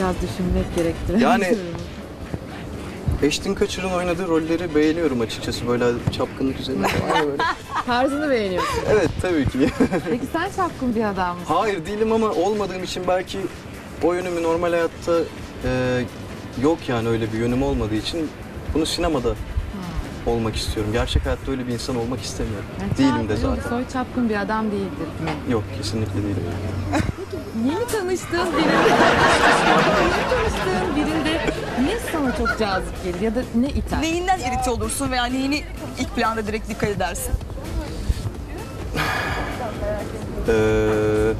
biraz düşünmek gerektiren Yani- soru. Ashton Kutcher'ın oynadığı rolleri beğeniyorum açıkçası. Böyle çapkınlık üzerine falan böyle. Tarzını beğeniyorsun. Evet tabii ki. Peki sen çapkın bir adam mısın? Hayır değilim ama olmadığım için belki o yönümü normal hayatta e, yok yani öyle bir yönüm olmadığı için bunu sinemada olmak istiyorum. Gerçek hayatta öyle bir insan olmak istemiyorum. Yani Değilim de zaten. Ulusoy çapkın bir adam değildir mi? Yok kesinlikle değilim. Yeni tanıştığın birinde, yeni tanıştığın birinde ne sana çok cazip gelir ya da ne iter? Neyinden irite olursun veya neyini ilk planda direkt dikkat edersin? Ee,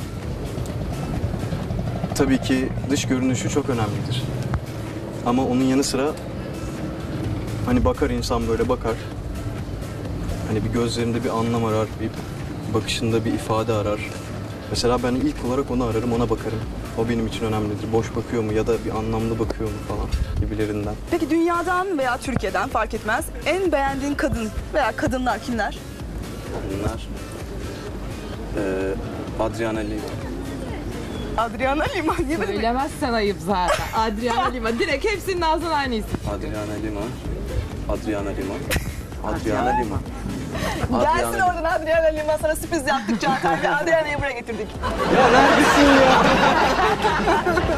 tabii ki dış görünüşü çok önemlidir. Ama onun yanı sıra hani bakar insan böyle bakar. Hani bir gözlerinde bir anlam arar, bir bakışında bir ifade arar. Mesela ben ilk olarak onu ararım, ona bakarım. O benim için önemlidir. Boş bakıyor mu ya da bir anlamlı bakıyor mu falan gibilerinden. Peki dünyadan veya Türkiye'den fark etmez. En beğendiğin kadın veya kadınlar kimler? Bunlar ee, Adriana Lima. Adriana Lima diye böyle Söylemezsen ayıp zaten. Adriana Lima. Direkt hepsinin ağzından aynı isim. Adriana Lima. Adriana Lima. Adriana Lima. Gelsin Adriana oradan Adriana Lima sana sürpriz yaptık Çağatay ve Adriana'yı buraya getirdik. Ya neredesin ya?